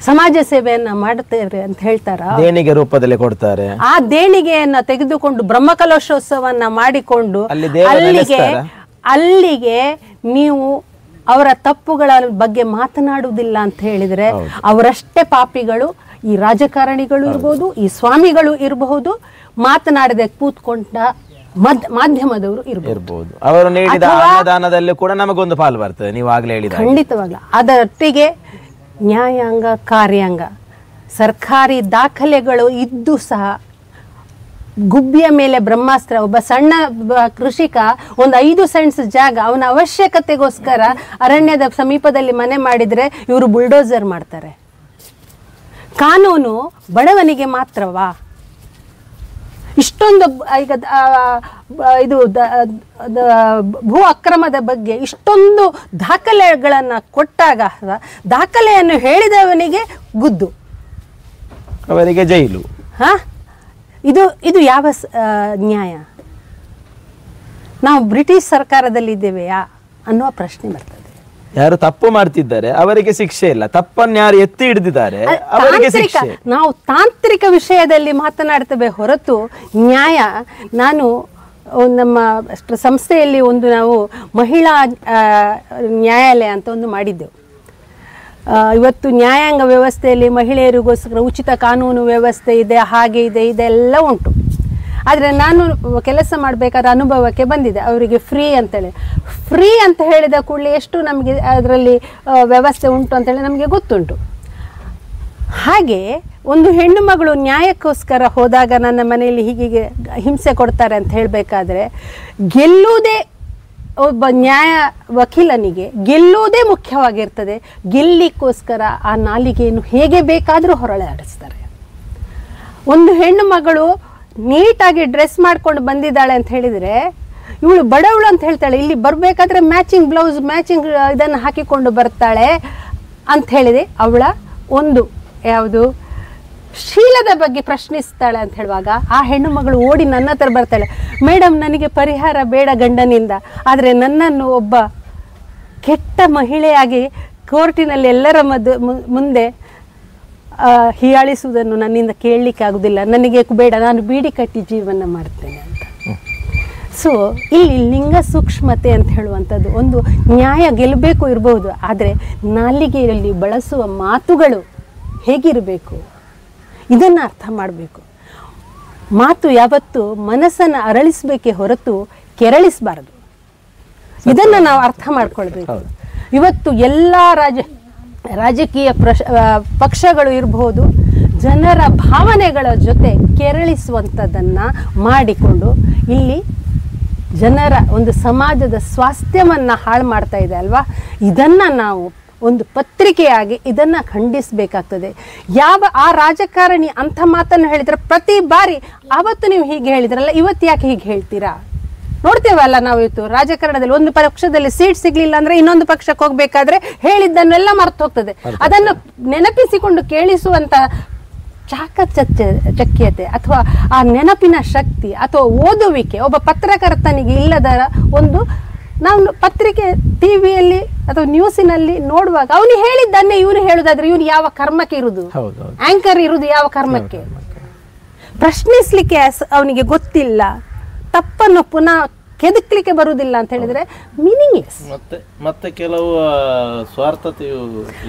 ಸಮಾಜ ಸೇವೆಯನ್ನ ಮಾಡುತ್ತೇವೆ ಅಂತ ಹೇಳ್ತಾರ.
ದೇಣಿಗೆ ರೂಪದಲ್ಲಿ ಕೊಡ್ತಾರೆ.
ಆ ದೇಣಿಗೆಯನ್ನ ತೆಗೆದುಕೊಂಡು ಬ್ರಹ್ಮಕಲಶೋತ್ಸವನ್ನ ಮಾಡಿಕೊಂಡು
ಅಲ್ಲಿ
ಅಲ್ಲಿಗೆ ಅಲ್ಲಿಗೆ ನೀವು ಅವರ ತಪ್ಪುಗಳ ಬಗ್ಗೆ ಮಾತನಾಡುವುದಿಲ್ಲ ಅಂತ ಹೇಳಿದ್ರೆ ಅವರಷ್ಟೇ ಪಾಪಿಗಳು ಈ ರಾಜಕಾರಣಿಗಳು ಇರ್ಬೋದು ಈ ಸ್ವಾಮಿಗಳು ಇರಬಹುದು ಮಾತನಾಡದೆ ಕೂತ್ಕೊಂಡ ಮದ್ ಮಾಧ್ಯಮದವರು
ಇರಬಹುದು ಅವರು ನೀಡಿದ ಕೂಡ ನಮಗೊಂದು ಪಾಲು ಬರ್ತದೆ ನೀವು ಆಗ್ಲೇ ಹೇಳಿದ.
ಖಂಡಿತವಾಗ್ಲ. ಅದರೊಟ್ಟಿಗೆ ನ್ಯಾಯಾಂಗ, ಕಾರ್ಯಾಂಗ. ಸರ್ಕಾರಿ ದಾಖಲೆಗಳು ಇದ್ದು ಸಹ ಗುಬ್ಬಿಯ ಮೇಲೆ ಬ್ರಹ್ಮಾಸ್ತ್ರ, ಒಬ್ಬ ಸಣ್ಣ ಕೃಷಿಕ ಒಂದು ಐದು ಸೆಂಟ್ಸ್ ಜಾಗ ಅವನ ಅವಶ್ಯಕತೆಗೋಸ್ಕರ ಅರಣ್ಯದ ಸಮೀಪದಲ್ಲಿ ಮನೆ ಮಾಡಿದರೆ ಇವರು ಬುಲ್ಡೋಸರ್ ಮಾಡ್ತಾರೆ. ಕಾನೂನು ಬಡವನಿಗೆ ಮಾತ್ರವಾ? ಇಷ್ಟೊಂದು ಈಗ ಇದು ಭೂ ಅಕ್ರಮದ ಬಗ್ಗೆ ಇಷ್ಟೊಂದು ದಾಖಲೆಗಳನ್ನು ಕೊಟ್ಟಾಗ ದಾಖಲೆಯನ್ನು ಹೇಳಿದವನಿಗೆ ಗುದ್ದು.
ಅವರಿಗೆ ಜೈಲು.
ಹಾ? ಇದು ಇದು ಯಾವ ನ್ಯಾಯ? ನಾವು ಬ್ರಿಟಿಷ್ ಸರ್ಕಾರದಲ್ಲಿದ್ದೇವೆಯಾ ಅನ್ನುವ ಪ್ರಶ್ನೆ ಬರ್ತದೆ.
ಯಾರು ತಪ್ಪು ಮಾಡ್ತಿದ್ದಾರೆ ಅವರಿಗೆ ಶಿಕ್ಷೆ ಇಲ್ಲ. ತಪ್ಪನ್ನು ಯಾರು ಎತ್ತಿ ಹಿಡಿದಿದ್ದಾರೆ ಅವರಿಗೆ ಶಿಕ್ಷೆ
ನಾವು ತಾಂತ್ರಿಕ ವಿಷಯದಲ್ಲಿ ಮಾತನಾಡ್ತೇವೆ ಹೊರತು ನ್ಯಾಯ ನಾನು ಒಂದು ನಮ್ಮ ಸಂಸ್ಥೆಯಲ್ಲಿ ಒಂದು ನಾವು ಮಹಿಳಾ ನ್ಯಾಯಾಲಯ ಅಂತ ಒಂದು ಮಾಡಿದ್ದೆವು. ಇವತ್ತು ನ್ಯಾಯಾಂಗ ವ್ಯವಸ್ಥೆಯಲ್ಲಿ ಮಹಿಳೆಯರಿಗೋಸ್ಕರ ಉಚಿತ ಕಾನೂನು ವ್ಯವಸ್ಥೆ ಇದೆ ಹಾಗೆ ಇದೆ ಇದೆಲ್ಲ ಉಂಟು. ಆದರೆ ನಾನು ಕೆಲಸ ಮಾಡಬೇಕಾದ ಅನುಭವಕ್ಕೆ ಬಂದಿದೆ. ಅವರಿಗೆ ಫ್ರೀ ಅಂತೇಳಿ. ಫ್ರೀ ಅಂತ ಹೇಳಿದ ಕೂಡಲೇ ಎಷ್ಟು ನಮಗೆ ಅದರಲ್ಲಿ ವ್ಯವಸ್ಥೆ ಉಂಟು ಅಂತೇಳಿ ನಮಗೆ ಗೊತ್ತುಂಟು. ಹಾಗೆ ಒಂದು ಹೆಣ್ಣು ಮಗಳು ನ್ಯಾಯಕ್ಕೋಸ್ಕರ ಹೋದಾಗ ನನ್ನ ಮನೆಯಲ್ಲಿ ಹೀಗೆ ಹಿಂಸೆ ಕೊಡ್ತಾರೆ ಅಂತ ಹೇಳಬೇಕಾದ್ರೆ, ಗೆಲ್ಲುವುದೇ ಒಬ್ಬ ನ್ಯಾಯ ವಕೀಲನಿಗೆ ಗೆಲ್ಲುವುದೇ ಮುಖ್ಯವಾಗಿರ್ತದೆ. ಗೆಲ್ಲಿಕ್ಕೋಸ್ಕರ ಆ ನಾಲಿಗೆಯನ್ನು ಹೇಗೆ ಬೇಕಾದರೂ ಹೊರಳಾಡಿಸ್ತಾರೆ ಒಂದು ಹೆಣ್ಣು ಮಗಳು ನೀಟಾಗಿ ಡ್ರೆಸ್ ಮಾಡ್ಕೊಂಡು ಬಂದಿದ್ದಾಳೆ ಅಂತ ಹೇಳಿದರೆ, ಇವಳು ಬಡವಳು ಅಂತ ಹೇಳ್ತಾಳೆ, ಇಲ್ಲಿ ಬರಬೇಕಾದ್ರೆ ಮ್ಯಾಚಿಂಗ್ ಬ್ಲೌಸ್ ಮ್ಯಾಚಿಂಗ್ ಇದನ್ನು ಹಾಕಿಕೊಂಡು ಬರ್ತಾಳೆ ಅಂತ ಹೇಳಿದೆ. ಅವಳ ಒಂದು ಯಾವುದು, ಶೀಲದ ಬಗ್ಗೆ ಪ್ರಶ್ನಿಸ್ತಾಳೆ ಅಂತ ಹೇಳುವಾಗ, ಆ ಹೆಣ್ಣು ಮಗಳು ಓಡಿ ನನ್ನ ಹತ್ರ ಬರ್ತಾಳೆ ಮೇಡಮ್ ನನಗೆ ಪರಿಹಾರ ಬೇಡ ಗಂಡನಿಂದ, ಆದರೆ ನನ್ನನ್ನು ಒಬ್ಬ ಕೆಟ್ಟ ಮಹಿಳೆಯಾಗಿ ಕೋರ್ಟಿನಲ್ಲಿ ಎಲ್ಲರ ಮುಂದೆ ಹೀಯಾಳಿಸುವುದನ್ನು ನನ್ನಿಂದ ಕೇಳಲಿಕ್ಕೆ ಆಗುದಿಲ್ಲ. ನನಗೆ ಬೇಡ ನಾನು ಬೀಡಿ ಕಟ್ಟಿ ಜೀವನ ಮಾಡ್ತೇನೆ ಅಂತ. ಸೊ ಇಲ್ಲಿ ಲಿಂಗ ಸೂಕ್ಷ್ಮತೆ ಅಂತ ಹೇಳುವಂಥದ್ದು ಒಂದು ನ್ಯಾಯ ಗೆಲ್ಲಬೇಕು ಇರಬಹುದು ಆದರೆ ನಾಲಿಗೆಯಲ್ಲಿ ಬಳಸುವ ಮಾತುಗಳು ಹೇಗಿರಬೇಕು? ಇದನ್ನು ಅರ್ಥ ಮಾಡಬೇಕು. ಮಾತು ಯಾವತ್ತು ಮನಸ್ಸನ್ನು ಅರಳಿಸಬೇಕೆ ಹೊರತು ಕೆರಳಿಸಬಾರದು. ಇದನ್ನು ನಾವು ಅರ್ಥ ಮಾಡ್ಕೊಳ್ಬೇಕು. ಇವತ್ತು ಎಲ್ಲ ರಾಜ ರಾಜಕೀಯ ಪ್ರಶ ಪಕ್ಷಗಳು ಇರಬಹುದು ಜನರ ಭಾವನೆಗಳ ಜೊತೆ ಕೆರಳಿಸುವಂಥದ್ದನ್ನು ಮಾಡಿಕೊಂಡು ಇಲ್ಲಿ ಜನರ ಒಂದು ಸಮಾಜದ ಸ್ವಾಸ್ಥ್ಯವನ್ನು ಹಾಳು ಮಾಡ್ತಾ ಇದೆ ಅಲ್ವಾ? ಇದನ್ನು ನಾವು ಒಂದು ಪತ್ರಿಕೆಯಾಗಿ ಇದನ್ನು ಖಂಡಿಸಬೇಕಾಗ್ತದೆ. ಯಾವ ಆ ರಾಜಕಾರಣಿ ಅಂಥ ಮಾತನ್ನು ಹೇಳಿದ್ರೆ ಪ್ರತಿ ಬಾರಿ ಆವತ್ತು ನೀವು ಹೀಗೆ ಹೇಳಿದ್ರಲ್ಲ, ಇವತ್ತು ಯಾಕೆ ಹೀಗೆ ಹೇಳ್ತೀರಾ? ನೋಡ್ತೇವಲ್ಲ ನಾವು ಇವತ್ತು ರಾಜಕಾರಣದಲ್ಲಿ ಒಂದು ಪಕ್ಷದಲ್ಲಿ ಸೀಟ್ ಸಿಗ್ಲಿಲ್ಲ ಅಂದ್ರೆ ಇನ್ನೊಂದು ಪಕ್ಷಕ್ಕೆ ಹೋಗ್ಬೇಕಾದ್ರೆ ಹೇಳಿದ್ದನ್ನೆಲ್ಲ ಮರ್ತು ಹೋಗ್ತದೆ. ಅದನ್ನು ನೆನಪಿಸಿಕೊಂಡು ಕೇಳಿಸುವಂತ ಚಾಕ ಚಕ್ಯತೆ ಅಥವಾ ಆ ನೆನಪಿನ ಶಕ್ತಿ ಅಥವಾ ಓದುವಿಕೆ ಒಬ್ಬ ಪತ್ರಕರ್ತನಿಗೆ ಇಲ್ಲದ ಒಂದು ನಾವು ಪತ್ರಿಕೆ ಟಿವಿಯಲ್ಲಿ ಅಥವಾ ನ್ಯೂಸಿನಲ್ಲಿ ನೋಡುವಾಗ ಅವನು ಹೇಳಿದ್ದನ್ನೇ ಇವನು ಹೇಳುದಾದ್ರೆ ಇವನು ಯಾವ ಕರ್ಮಕ್ಕೆ
ಇರುದು?
ಆಂಕರ್ ಇರುದು ಯಾವ ಕರ್ಮಕ್ಕೆ? ಪ್ರಶ್ನಿಸ್ಲಿಕ್ಕೆ ಅವನಿಗೆ ಗೊತ್ತಿಲ್ಲ. ತಪ್ಪನ್ನು ಪುನಃ ಕೆದಕ್ಲಿಕ್ಕೆ ಬರುವುದಿಲ್ಲ ಅಂತ ಹೇಳಿದ್ರೆ ಮೀನಿಂಗ್ಲೆಸ್
ಮತ್ತೆ ಮತ್ತೆ ಕೆಲವು ಸ್ವಾರ್ಥತೆಯು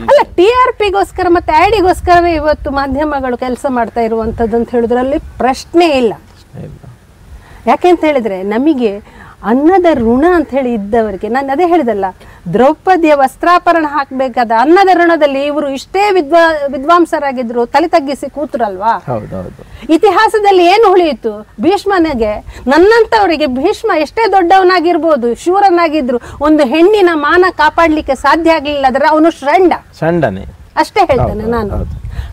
ಅಲ್ಲ ಟಿ ಆರ್ ಪಿಗೋಸ್ಕರ ಮತ್ತೆ ಐಡಿಗೋಸ್ಕರವೇ ಇವತ್ತು ಮಾಧ್ಯಮಗಳು ಕೆಲಸ ಮಾಡ್ತಾ ಇರುವಂಥದ್ದು ಅಂತ ಹೇಳಿದ್ರಲ್ಲಿ ಪ್ರಶ್ನೆ ಇಲ್ಲ.
ಇಲ್ಲ.
ಯಾಕೆಂತ ಹೇಳಿದ್ರೆ ನಮಗೆ ಅನ್ನದ ಋಣ ಅಂತ ಹೇಳಿ ಇದ್ದವರಿಗೆ ನಾನು ಅದೇ ಹೇಳಿದಲ್ಲ ದ್ರೌಪದಿಯ ವಸ್ತ್ರಾಪರಣ ಹಾಕಬೇಕಾದ ಅನ್ನದ ಋಣದಲ್ಲಿ ಇವರು ಇಷ್ಟೇ ವಿದ್ವಾ ವಿದ್ವಾಂಸರಾಗಿದ್ರು ತಲೆ ತಗ್ಗಿಸಿ ಕೂತ್ರಲ್ವಾ? ಇತಿಹಾಸದಲ್ಲಿ ಏನು ಉಳಿಯಿತು? ಭೀಷ್ಮನಿಗೆ ನನ್ನಂತವರಿಗೆ ಭೀಷ್ಮ ಎಷ್ಟೇ ದೊಡ್ಡವನಾಗಿರ್ಬೋದು ಶೂರನಾಗಿದ್ರು ಒಂದು ಹೆಣ್ಣಿನ ಮಾನ ಕಾಪಾಡಲಿಕ್ಕೆ ಸಾಧ್ಯ ಆಗಲಿಲ್ಲ ಆದ್ರೆ ಅವನು ಶ್ರಂಡ
ಶಂಡನೆ
ಅಷ್ಟೇ ಹೇಳ್ತೇನೆ ನಾನು.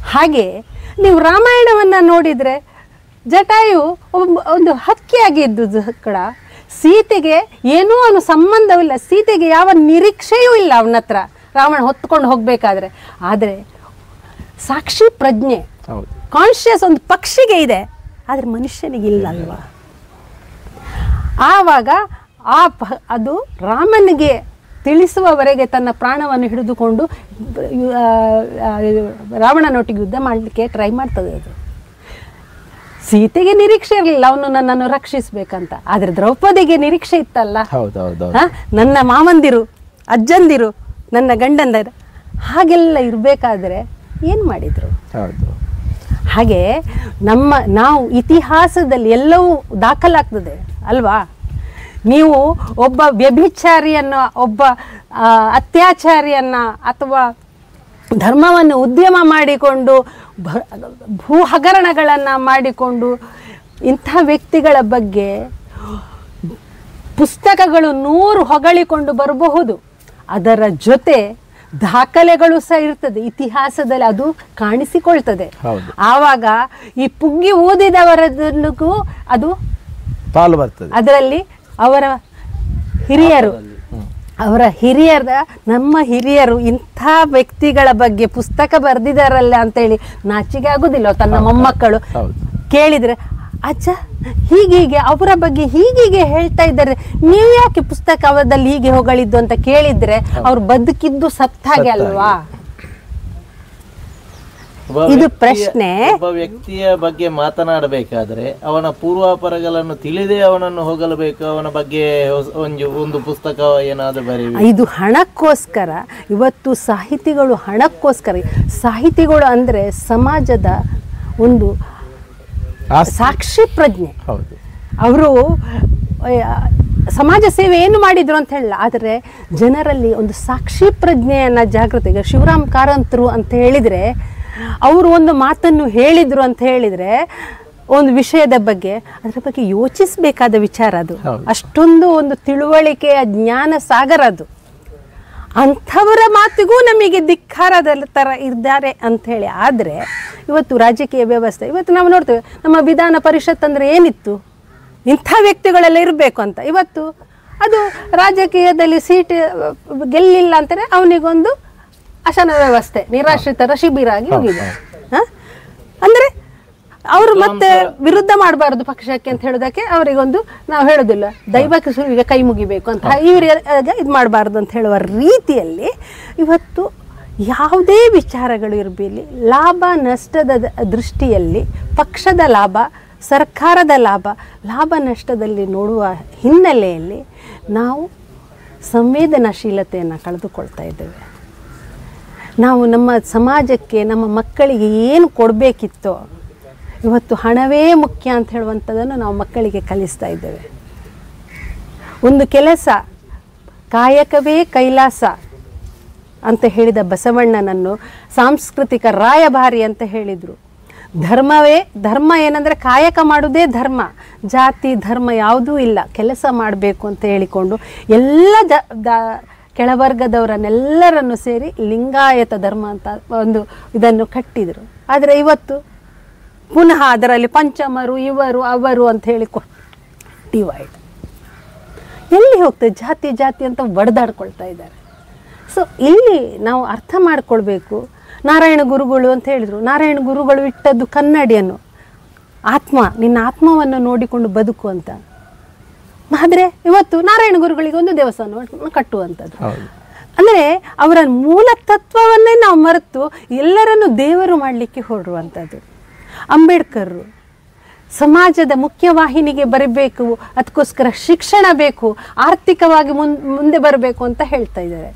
ಹಾಗೆ ನೀವು ರಾಮಾಯಣವನ್ನ ನೋಡಿದ್ರೆ ಜಟಾಯು ಒಂದು ಹಕ್ಕಿಯಾಗಿದ್ದು ಜಕಡ ಸೀತೆಗೆ ಏನೂ ಅವನು ಸಂಬಂಧವಿಲ್ಲ. ಸೀತೆಗೆ ಯಾವ ನಿರೀಕ್ಷೆಯೂ ಇಲ್ಲ ಅವನ ಹತ್ರ. ರಾವಣ ಹೊತ್ಕೊಂಡು ಹೋಗ್ಬೇಕಾದ್ರೆ. ಆದರೆ ಸಾಕ್ಷಿ ಪ್ರಜ್ಞೆ
ಹೌದು.
ಕಾನ್ಷಿಯಸ್ ಒಂದು ಪಕ್ಷಿಗೆ ಇದೆ. ಆದರೆ ಮನುಷ್ಯನಿಗೆ ಇಲ್ಲ ಅಲ್ವಾ? ಆವಾಗ ಆ ಪ ಅದು ರಾಮನಿಗೆ ತಿಳಿಸುವವರೆಗೆ ತನ್ನ ಪ್ರಾಣವನ್ನು ಹಿಡಿದುಕೊಂಡು ರಾವಣನೊಟ್ಟಿಗೆ ಯುದ್ಧ ಮಾಡಲಿಕ್ಕೆ ಟ್ರೈ ಮಾಡ್ತದೆ ಅದು. ಸೀತೆಗೆ ನಿರೀಕ್ಷೆ ಇರಲಿಲ್ಲ ಅವನು ನನ್ನನ್ನು ರಕ್ಷಿಸ್ಬೇಕಂತ. ಆದ್ರೆ ದ್ರೌಪದಿಗೆ ನಿರೀಕ್ಷೆ ಇತ್ತಲ್ಲ. ನನ್ನ ಮಾವಂದಿರು ಅಜ್ಜಂದಿರು ನನ್ನ ಗಂಡಂದರು ಹಾಗೆಲ್ಲ ಇರಬೇಕಾದ್ರೆ ಏನು ಮಾಡಿದರು? ಹಾಗೆ ನಮ್ಮ ನಾವು ಇತಿಹಾಸದಲ್ಲಿ ಎಲ್ಲವೂ ದಾಖಲಾಗ್ತದೆ ಅಲ್ವಾ? ನೀವು ಒಬ್ಬ ವ್ಯಭಿಚಾರಿಯನ್ನು ಒಬ್ಬ ಅತ್ಯಾಚಾರಿಯನ್ನ ಅಥವಾ ಧರ್ಮವನ್ನು ಉದ್ಯಮ ಮಾಡಿಕೊಂಡು ಭ- ಹಗರಣಗಳನ್ನು ಮಾಡಿಕೊಂಡು ಇಂಥ ವ್ಯಕ್ತಿಗಳ ಬಗ್ಗೆ ಪುಸ್ತಕಗಳು ನೂರು ಹೊಗಳಿಕೊಂಡು ಬರಬಹುದು. ಅದರ ಜೊತೆ ದಾಖಲೆಗಳು ಸಹ ಇರ್ತದೆ. ಇತಿಹಾಸದಲ್ಲಿ ಅದು ಕಾಣಿಸಿಕೊಳ್ತದೆ. ಆವಾಗ ಈ ಪುಗ್ಗಿ ಊದಿದವರದಲ್ಲಿಗೂ ಅದು
ಪಾಲು ಬರ್ತದೆ.
ಅದರಲ್ಲಿ ಅವರ ಹಿರಿಯರು ಅವರ ಹಿರಿಯರ ನಮ್ಮ ಹಿರಿಯರು ಇಂಥ ವ್ಯಕ್ತಿಗಳ ಬಗ್ಗೆ ಪುಸ್ತಕ ಬರೆದಿದ್ದಾರಲ್ಲ ಅಂತೇಳಿ ನಾಚಿಕೆ ಆಗುದಿಲ್ಲ ತನ್ನ ಮೊಮ್ಮಕ್ಕಳು. ಕೇಳಿದ್ರೆ ಅಜ್ಜ ಹೀಗೀಗೆ ಅವರ ಬಗ್ಗೆ ಹೀಗೀಗೆ ಹೇಳ್ತಾ ಇದ್ದಾರೆ. ನೀವು ಯಾಕೆ ಪುಸ್ತಕದಲ್ಲಿ ಹೀಗೆ ಹೊಗಳಿದ್ದು ಅಂತ ಕೇಳಿದ್ರೆ ಅವ್ರು ಬದುಕಿದ್ದು ಸತ್ತಾಗೆ. ಅಲ್ವಾ? ಇದು ಪ್ರಶ್ನೆ.
ಒಬ್ಬ ವ್ಯಕ್ತಿಯ ಬಗ್ಗೆ ಮಾತನಾಡಬೇಕಾದ್ರೆ ಅವನ ಪೂರ್ವಾಪರಗಳನ್ನು ತಿಳಿದೇ ಅವನನ್ನು ಹೋಗಲಬೇಕು ಅವನ ಬಗ್ಗೆ ಒಂದು ಒಂದು ಪುಸ್ತಕ ಏನಾದರೂ ಬರೀ
ಇದು ಹಣಕ್ಕೋಸ್ಕರ ಇವತ್ತು ಸಾಹಿತಿಗಳು ಹಣಕ್ಕೋಸ್ಕರ ಸಾಹಿತಿಗಳು ಅಂದರೆ ಸಮಾಜದ ಒಂದು. ಸಾಕ್ಷಿ ಪ್ರಜ್ಞೆ
ಹೌದು
ಅವರು ಸಮಾಜ ಸೇವೆ ಏನು ಮಾಡಿದ್ರು ಅಂತ ಹೇಳಲ್ಲ ಆದರೆ ಜನರಲ್ಲಿ ಒಂದು ಸಾಕ್ಷಿ ಪ್ರಜ್ಞೆಯನ್ನು ಜಾಗೃತಿ ಶಿವರಾಮ್ ಕಾರಂತರು ಅಂತ ಹೇಳಿದರೆ ಅವರು ಒಂದು ಮಾತನ್ನು ಹೇಳಿದರು ಅಂತ ಹೇಳಿದರೆ ಒಂದು ವಿಷಯದ ಬಗ್ಗೆ ಅದರ ಬಗ್ಗೆ ಯೋಚಿಸಬೇಕಾದ ವಿಚಾರ ಅದು. ಅಷ್ಟೊಂದು ಒಂದು ತಿಳುವಳಿಕೆಯ ಜ್ಞಾನ ಸಾಗರ ಅದು. ಅಂಥವರ ಮಾತಿಗೂ ನಮಗೆ ಧಿಕ್ಕಾರದ ಥರ ಇದ್ದಾರೆ ಅಂಥೇಳಿ ಆದರೆ ಇವತ್ತು ರಾಜಕೀಯ ವ್ಯವಸ್ಥೆ ಇವತ್ತು ನಾವು ನೋಡ್ತೇವೆ ನಮ್ಮ ವಿಧಾನ ಪರಿಷತ್ ಅಂದರೆ ಏನಿತ್ತು? ಇಂಥ ವ್ಯಕ್ತಿಗಳೆಲ್ಲ ಇರಬೇಕು ಅಂತ. ಇವತ್ತು ಅದು ರಾಜಕೀಯದಲ್ಲಿ ಸೀಟ್ ಗೆಲ್ಲಿಲ್ಲ ಅಂತಾರೆ ಅವನಿಗೊಂದು ಅಶನ ವ್ಯವಸ್ಥೆ ನಿರಾಶ್ರಿತರ ಶಿಬಿರ ಆಗಿ ಹೋಗಿದೆ ಹ? ಅಂದ್ರೆ ಅವರು ಮತ್ತೆ ವಿರುದ್ಧ ಮಾಡಬಾರದು ಪಕ್ಷಕ್ಕೆ ಅಂತ ಹೇಳೋದಕ್ಕೆ ಅವರಿಗೊಂದು ನಾವು ಹೇಳೋದಿಲ್ಲ. ದೈವಕ್ಕೆ ಈಗ ಕೈ ಮುಗಿಬೇಕು ಅಂತ. ಇವರಿಗೆ ಇದು ಮಾಡಬಾರ್ದು ಅಂತ ಹೇಳುವ ರೀತಿಯಲ್ಲಿ ಇವತ್ತು ಯಾವುದೇ ವಿಚಾರಗಳು ಇರಲಿ ಲಾಭ ನಷ್ಟದ ದ- ದೃಷ್ಟಿಯಲ್ಲಿ ಪಕ್ಷದ ಲಾಭ ಸರ್ಕಾರದ ಲಾಭ ಲಾಭ ನಷ್ಟದಲ್ಲಿ ನೋಡುವ ಹಿನ್ನೆಲೆಯಲ್ಲಿ ನಾವು ಸಂವೇದನಾಶೀಲತೆಯನ್ನು ಕಳೆದುಕೊಳ್ತಾ ಇದ್ದೇವೆ. ನಾವು ನಮ್ಮ ಸಮಾಜಕ್ಕೆ, ನಮ್ಮ ಮಕ್ಕಳಿಗೆ ಏನು ಕೊಡಬೇಕಿತ್ತೋ, ಇವತ್ತು ಹಣವೇ ಮುಖ್ಯ ಅಂತ ಹೇಳುವಂಥದ್ದನ್ನು ನಾವು ಮಕ್ಕಳಿಗೆ ಕಲಿಸ್ತಾ ಇದ್ದೇವೆ. ಒಂದು ಕೆಲಸ, ಕಾಯಕವೇ ಕೈಲಾಸ ಅಂತ ಹೇಳಿದ ಬಸವಣ್ಣನನ್ನು ಸಾಂಸ್ಕೃತಿಕ ರಾಯಭಾರಿ ಅಂತ ಹೇಳಿದರು. ಧರ್ಮವೇ, ಧರ್ಮ ಏನಂದರೆ ಕಾಯಕ ಮಾಡುವುದೇ ಧರ್ಮ. ಜಾತಿ, ಧರ್ಮ ಯಾವುದೂ ಇಲ್ಲ. ಕೆಲಸ ಮಾಡಬೇಕು ಅಂತ ಹೇಳಿಕೊಂಡು ಎಲ್ಲ ದ- ಕೆಳವರ್ಗದವರನ್ನೆಲ್ಲರನ್ನು ಸೇರಿ ಲಿಂಗಾಯತ ಧರ್ಮ ಅಂತ ಒಂದು ಇದನ್ನು ಕಟ್ಟಿದರು. ಆದರೆ ಇವತ್ತು ಪುನಃ ಅದರಲ್ಲಿ ಪಂಚಮರು, ಇವರು, ಅವರು ಅಂತ ಹೇಳಿ ಡಿವೈಡ್ ಎಲ್ಲಿ ಹೋಗ್ತದೆ? ಜಾತಿ ಜಾತಿ ಅಂತ ಬಡ್ದಾಡ್ಕೊಳ್ತಾ ಇದ್ದಾರೆ. ಸೊ ಇಲ್ಲಿ ನಾವು ಅರ್ಥ ಮಾಡ್ಕೊಳ್ಬೇಕು. ನಾರಾಯಣ ಗುರುಗಳು ಅಂತ ಹೇಳಿದರು. ನಾರಾಯಣ ಗುರುಗಳು ಇಟ್ಟದ್ದು ಕನ್ನಡಿಯನ್ನು. ಆತ್ಮ, ನಿನ್ನ ಆತ್ಮವನ್ನು ನೋಡಿಕೊಂಡು ಬದುಕು ಅಂತ. ಆದರೆ ಇವತ್ತು ನಾರಾಯಣ ಗುರುಗಳಿಗೆ ಒಂದು ದೇವಸ್ಥಾನವನ್ನು ಕಟ್ಟುವಂಥದ್ದು. ಅಂದರೆ ಅವರ ಮೂಲ ತತ್ವವನ್ನೇ ನಾವು ಮರೆತು ಎಲ್ಲರನ್ನು ದೇವರು ಮಾಡಲಿಕ್ಕೆ ಹೊರಡುವಂಥದ್ದು ಅಂಬೇಡ್ಕರ್ ಸಮಾಜದ ಮುಖ್ಯವಾಹಿನಿಗೆ ಬರಬೇಕು, ಅದಕ್ಕೋಸ್ಕರ ಶಿಕ್ಷಣ ಬೇಕು, ಆರ್ಥಿಕವಾಗಿ ಮುಂದೆ ಬರಬೇಕು ಅಂತ ಹೇಳ್ತಾ ಇದ್ದಾರೆ